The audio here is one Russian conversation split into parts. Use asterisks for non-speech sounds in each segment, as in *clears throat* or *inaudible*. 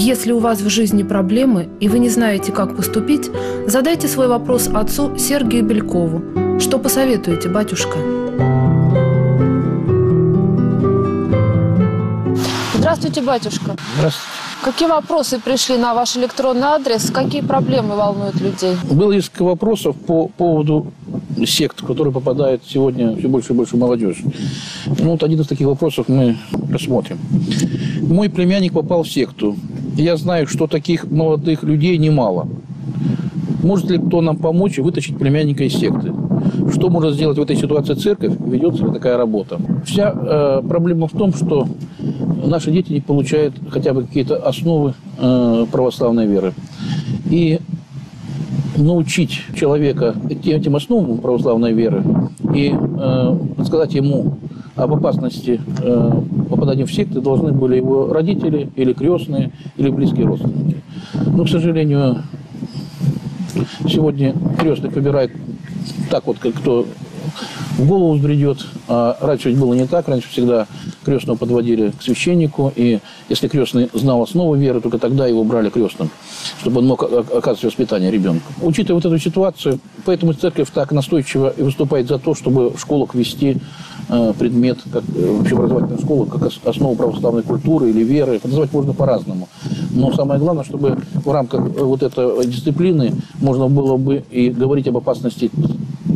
Если у вас в жизни проблемы и вы не знаете, как поступить, задайте свой вопрос отцу Сергию Белькову. Что посоветуете, батюшка? Здравствуйте, батюшка. Здравствуйте. Какие вопросы пришли на ваш электронный адрес? Какие проблемы волнуют людей? Было несколько вопросов по поводу сект, в которые попадает сегодня все больше и больше молодежь. Ну, вот один из таких вопросов мы рассмотрим. Мой племянник попал в секту. Я знаю, что таких молодых людей немало. Может ли кто нам помочь вытащить племянника из секты? Что может сделать в этой ситуации церковь? Ведется ли такая работа? Вся э, проблема в том, что наши дети не получают хотя бы какие-то основы э, православной веры. И научить человека этим основам православной веры и э, подсказать ему об опасности э, попадания в секты должны были его родители или крестные, или близкие родственники. Но, к сожалению, сегодня крестных выбирает так вот, как кто в голову взбредет. А раньше ведь было не так. Раньше всегда крестного подводили к священнику. И если крестный знал основы веры, только тогда его брали крестным, чтобы он мог оказывать воспитание ребенку. Учитывая вот эту ситуацию, поэтому церковь так настойчиво и выступает за то, чтобы в школах ввести э, предмет, как э, общеобразовательную школу, как основу православной культуры или веры. Это называть можно по-разному. Но самое главное, чтобы в рамках э, вот этой дисциплины можно было бы и говорить об опасности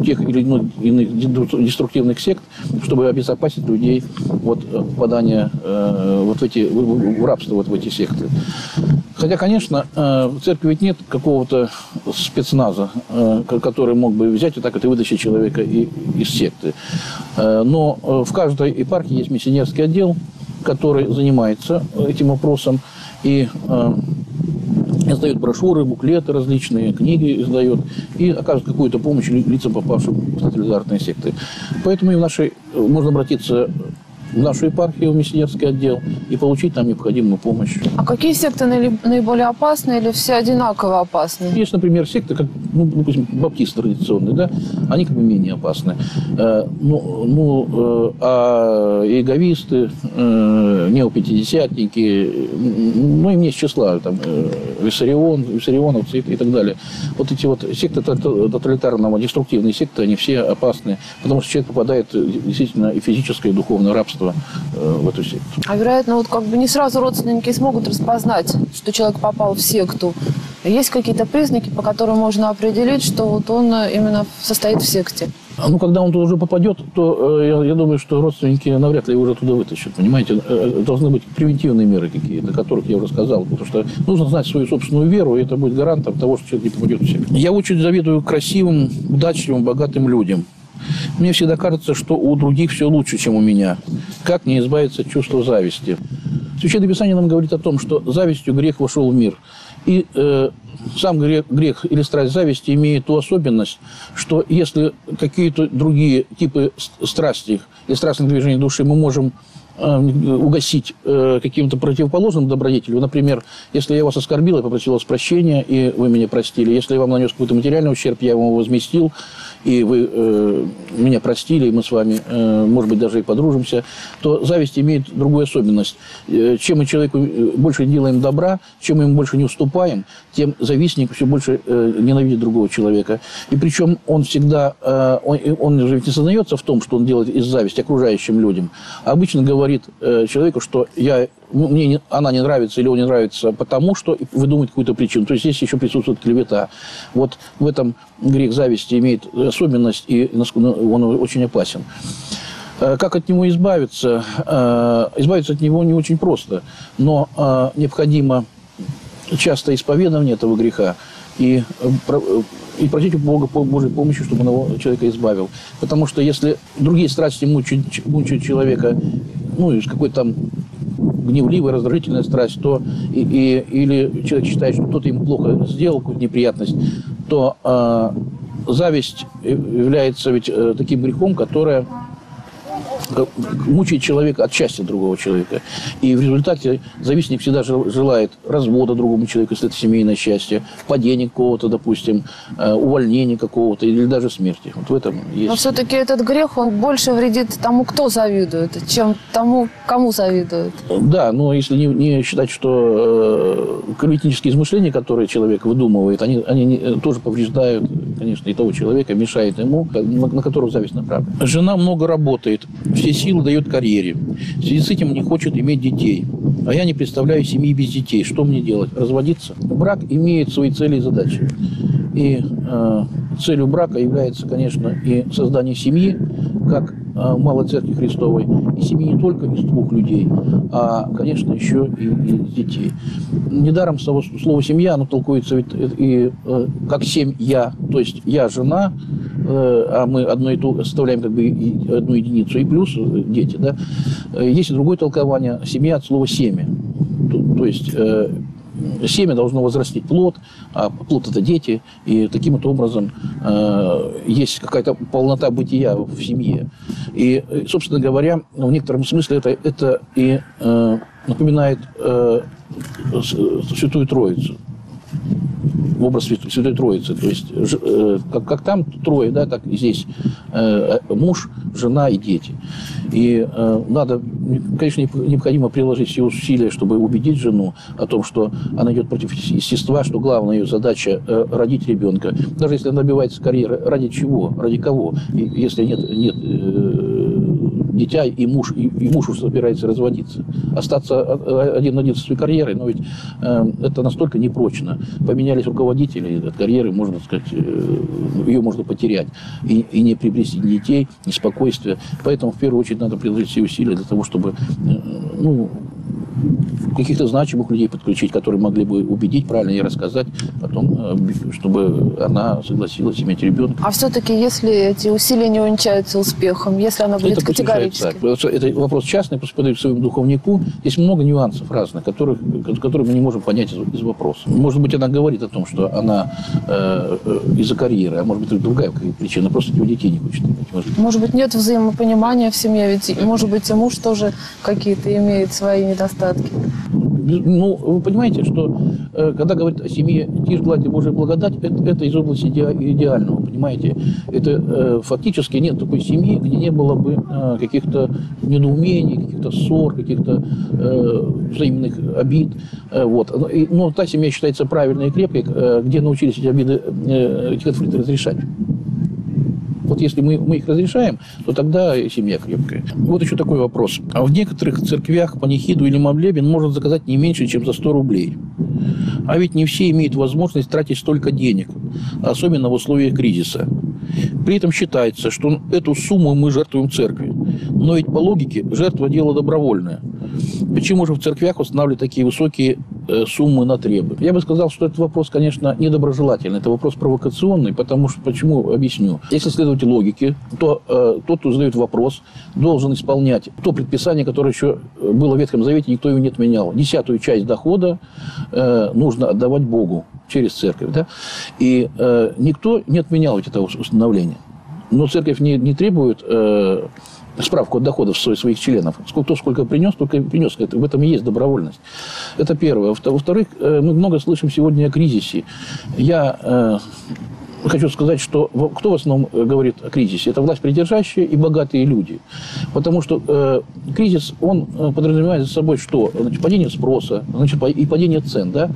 тех или иных деструктивных сект, чтобы обезопасить людей от попадания э, вот в, эти, рабство вот в эти секты. Хотя, конечно, э, в церкви ведь нет какого-то спецназа, э, который мог бы взять и так это вытащить человека из секты. Э, но в каждой епархии есть миссионерский отдел, который занимается этим вопросом. И издает брошюры, буклеты различные, книги издает и оказывает какую-то помощь лицам, попавшим в тоталитарные секты. Поэтому и в нашей, можно обратиться в нашу епархию, в миссионерский отдел и получить там необходимую помощь. А какие секты наиболее опасны или все одинаково опасны? Есть, например, секты, как, ну, допустим, баптисты традиционные, да, они как бы менее опасны. Э, ну, ну э, а иеговисты, э, неопятидесятники, ну, им есть числа, там, э, Виссарион, виссарионовцы и, и так далее. Вот эти вот секты тоталитарного, деструктивные секты, они все опасны, потому что человек попадает действительно и физическое, и духовное рабство э, в эту секту. А вероятно, вот как бы не сразу родственники смогут распознать, что человек попал в секту. Есть какие-то признаки, по которым можно определить, что вот он именно состоит в секте? А ну, когда он туда уже попадет, то э, я, я думаю, что родственники навряд ли его уже туда вытащат. Понимаете, э, должны быть превентивные меры какие-то, о которых я уже сказал. Потому что нужно знать свою собственную веру, и это будет гарантом того, что человек не попадет в секту. Я очень завидую красивым, удачливым, богатым людям. Мне всегда кажется, что у других все лучше, чем у меня. Как не избавиться от чувства зависти? Священное Писание нам говорит о том, что завистью грех вошел в мир. И э, сам грех, грех или страсть зависти имеет ту особенность, что если какие-то другие типы страсти и страстных движений души мы можем угасить э, каким-то противоположным добродетелю. Например, если я вас оскорбил, я попросил вас прощения, и вы меня простили. Если я вам нанес какой-то материальный ущерб, я его возместил, и вы э, меня простили, и мы с вами, э, может быть, даже и подружимся, то зависть имеет другую особенность. Э, чем мы человеку больше делаем добра, чем мы ему больше не уступаем, тем завистник все больше э, ненавидит другого человека. И причем он всегда, э, он, он же ведь не сознается в том, что он делает из зависти окружающим людям, обычно говорит, говорит э, человеку, что я, ну, мне не, она не нравится или он не нравится потому, что выдумывает какую-то причину. То есть здесь еще присутствует клевета. Вот в этом грех зависти имеет особенность, и ну, он очень опасен. Э, как от него избавиться? Э, избавиться от него не очень просто, но э, необходимо часто исповедование этого греха и и просить у Бога Божьей помощи, чтобы он его, человека избавил. Потому что если другие страсти мучают, мучают человека, ну, из какой-то там гневливая, раздражительная страсть, то и, и, или человек считает, что кто-то ему плохо сделал, какую-то неприятность, то э, зависть является ведь э, таким грехом, которое мучает человека от счастья другого человека. И в результате завистник всегда желает развода другому человеку, если это семейное счастье, падения какого-то, допустим, э, увольнения какого-то или даже смерти. Вот в этом есть. Но все-таки этот грех, он больше вредит тому, кто завидует, чем тому, кому завидует. Да, но если не, не считать, что э, клеветнические измышления, которые человек выдумывает, они, они не, тоже повреждают, конечно, и того человека, мешает ему, на, на которого зависть направлена. Жена много работает, все силы дает карьере. В связи с этим не хочет иметь детей. А я не представляю семьи без детей. Что мне делать? Разводиться? Брак имеет свои цели и задачи. И э, целью брака является, конечно, и создание семьи, как э, Малой Церкви Христовой, и семьи не только из двух людей, а, конечно, еще и из детей. Недаром слово, «семья», оно толкуется ведь и, э, как «семь я», то есть я жена, э, а мы одно и то составляем как бы одну единицу, и плюс э, дети, да. Э, есть и другое толкование – семья от слова «семя». То, то есть э, семя должно возрастить плод, а плод – это дети, и таким вот образом э, есть какая-то полнота бытия в семье. И, собственно говоря, в некотором смысле это, это и э, напоминает э, Святую Троицу образ Святой Троицы. То есть, э, как, как там трое, да, так и здесь э, муж, жена и дети. И э, надо, конечно, необходимо приложить все усилия, чтобы убедить жену о том, что она идет против естества, что главная ее задача э, родить ребенка. Даже если она добивается карьеры, ради чего, ради кого, и если нет, нет э, дитя, и муж, и, и муж собирается разводиться. Остаться один на один со своей карьерой, но ведь э, это настолько непрочно. Поменялись руководители, от карьеры, можно сказать, э, ее можно потерять. И, и не приобрести детей, ни спокойствия. Поэтому, в первую очередь, надо приложить все усилия для того, чтобы э, ну, каких-то значимых людей подключить, которые могли бы убедить правильно ей рассказать, потом, э, чтобы она согласилась иметь ребенка. А все-таки, если эти усилия не увенчаются успехом, если она будет это категорически? Это вопрос частный, просто подаю своему духовнику. Есть много нюансов разных, которых, которые мы не можем понять из, из вопроса. Может быть, она говорит о том, что она э, э из-за карьеры, а может быть, другая причина, просто у детей не хочет иметь. Может быть. может быть, нет взаимопонимания в семье, ведь, может быть, и муж тоже какие-то имеет свои недостатки. Ну, вы понимаете, что э, когда говорят о семье «тишь, гладь и Божия благодать», это, это из области иде, идеального, понимаете? Это э, фактически нет такой семьи, где не было бы э, каких-то недоумений, каких-то ссор, каких-то взаимных обид. Вот. Но, та семья считается правильной и крепкой, где научились эти обиды, эти конфликты разрешать. Если мы, мы их разрешаем, то тогда семья крепкая. Вот еще такой вопрос. А в некоторых церквях панихиду или молебен можно заказать не меньше, чем за 100 рублей. А ведь не все имеют возможность тратить столько денег, особенно в условиях кризиса. При этом считается, что эту сумму мы жертвуем церкви. Но ведь по логике жертва – дело добровольное. Почему же в церквях устанавливают такие высокие суммы на требы? Я бы сказал, что этот вопрос, конечно, недоброжелательный. Это вопрос провокационный, потому что, почему, объясню. Если следовать логике, то э, тот, кто задает вопрос, должен исполнять то предписание, которое еще было в Ветхом Завете, никто его не отменял. Десятую часть дохода э, нужно отдавать Богу через церковь. Да? И э, никто не отменял ведь этого установления. Но церковь не, не требует э, справку от доходов своих членов. Кто сколько принес, только принес. Это, в этом и есть добровольность. Это первое. Во-вторых, э, мы много слышим сегодня о кризисе. Я э, хочу сказать, что кто в основном э, говорит о кризисе? Это власть придержащие и богатые люди. Потому что э, кризис, он э, подразумевает за собой что? Значит, падение спроса, значит, и падение цен. Да?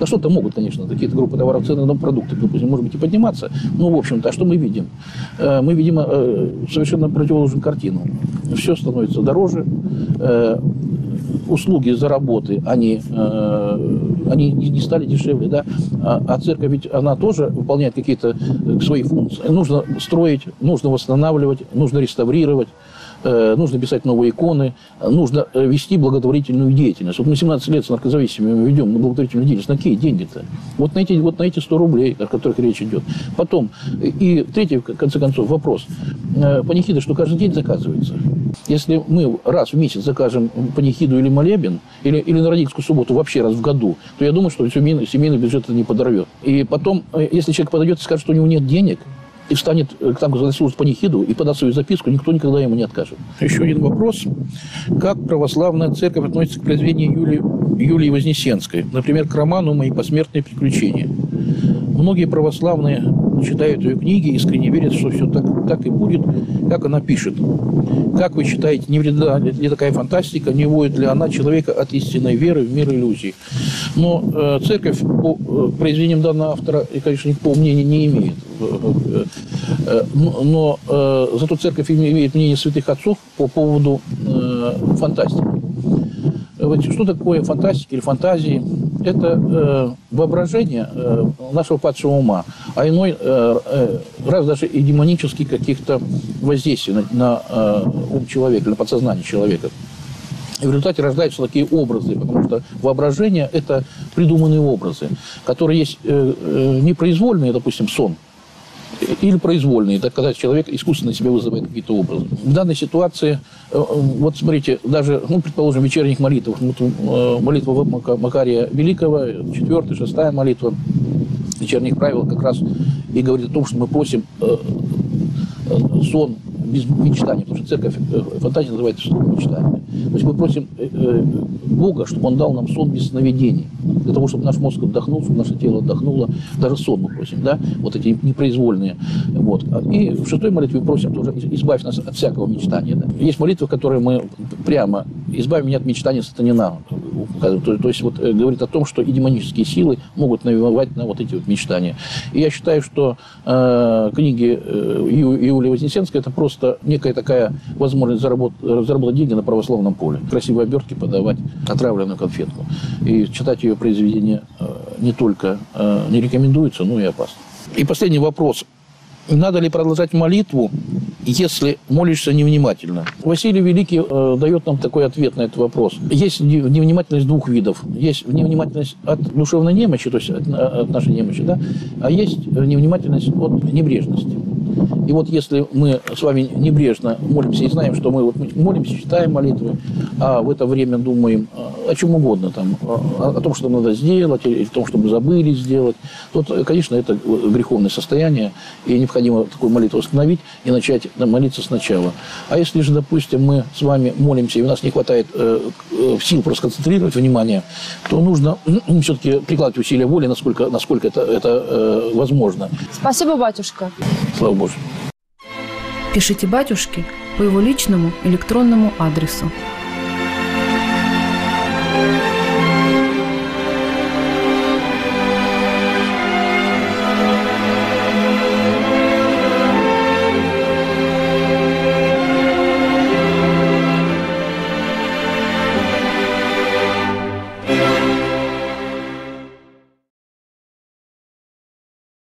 На что-то могут, конечно, какие-то группы товаров, цены на продукты, допустим, может быть, и подниматься. Но, в общем-то, а что мы видим? Э, мы видим э, совершенно противоположную картину. Все становится дороже, э, услуги за работы, они, э, они не стали дешевле, да, а, а церковь ведь она тоже выполняет какие-то свои функции. Нужно строить, нужно восстанавливать, нужно реставрировать, нужно писать новые иконы, нужно вести благотворительную деятельность. Вот мы 17 лет с наркозависимыми ведем на благотворительную деятельность. На какие деньги-то? Вот на, эти, вот на эти 100 рублей, о которых речь идет. Потом, и третий, в конце концов, вопрос. Панихида, что каждый день заказывается. Если мы раз в месяц закажем панихиду или молебен, или, или на родительскую субботу вообще раз в году, то я думаю, что семейный, семейный бюджет это не подорвет. И потом, э, если человек подойдет и скажет, что у него нет денег, и встанет э, там, где служит панихиду, и подаст свою записку, никто никогда ему не откажет. Еще один вопрос. Как православная церковь относится к произведению Юлии, Юлии Вознесенской? Например, к роману «Мои посмертные приключения». Многие православные читают ее книги, искренне верят, что все так, так и будет, как она пишет. Как вы считаете, не вреда ли такая фантастика, не вводит ли она человека от истинной веры в мир иллюзий? Но э, церковь по э, произведениям данного автора, и, конечно, никакого мнения не имеет. Э, э, но э, зато церковь имеет мнение святых отцов по поводу э, фантастики. Что такое фантастика или фантазии? Это э, воображение э, нашего падшего ума, а иной э, э, раз даже и демонических каких-то воздействий на, на э, ум человека, на подсознание человека. И в результате рождаются такие образы, потому что воображение – это придуманные образы, которые есть э, э, непроизвольные, допустим, сон – или произвольные, это когда человек искусственно себе вызывает какие-то образы. В данной ситуации, э, вот смотрите, даже, ну, предположим, вечерних молитв, вот, э, молитва Макария Великого, четвертая, шестая молитва вечерних правил как раз и говорит о том, что мы просим э, сон без мечтания, потому что церковь фантазия называется сон мечтания. То есть мы просим Бога, чтобы Он дал нам сон без сновидений для того, чтобы наш мозг отдохнул, чтобы наше тело отдохнуло, даже сон мы просим, да, вот эти непроизвольные. Вот. И в шестой молитве просим тоже избавь нас от всякого мечтания. Да. Есть молитвы, которые мы прямо избавь меня от мечтания сатанина. То, то есть вот э, говорит о том, что и демонические силы могут навевать на вот эти вот мечтания. И я считаю, что э, книги э, Юлии Вознесенской это просто некая такая возможность заработать, заработать деньги на православном поле. Красивые обертки подавать, отравленную конфетку. И читать ее произведение э, не только э, не рекомендуется, но и опасно. И последний вопрос. Надо ли продолжать молитву, если молишься невнимательно? Василий Великий э, дает нам такой ответ на этот вопрос. Есть невнимательность двух видов. Есть невнимательность от душевной немощи, то есть от, от нашей немощи, да, а есть невнимательность от небрежности. И вот если мы с вами небрежно молимся и знаем, что мы вот молимся, читаем молитвы, а в это время думаем о чем угодно, там, о, о том, что надо сделать, или о том, что мы забыли сделать, то, конечно, это греховное состояние, и необходимо такую молитву остановить и начать молиться сначала. А если же, допустим, мы с вами молимся, и у нас не хватает э, э сил просто концентрировать внимание, то нужно *clears throat* все-таки прикладывать усилия воли, насколько, насколько это, это э, возможно. Спасибо, батюшка. Слава Богу. Пишите батюшке по его личному электронному адресу